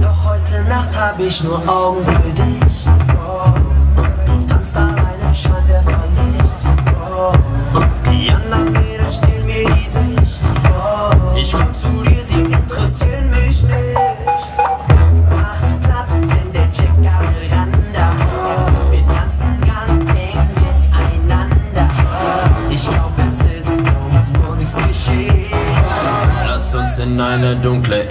Doch heute Nacht hab ich nur Augen für dich. Ich komm zu dir, sie interessieren mich nicht. Macht Platz, denn der Checker. Wir tanzen ganz eng miteinander. Ich glaub, es ist um uns geschehen. Lass uns in eine dunkle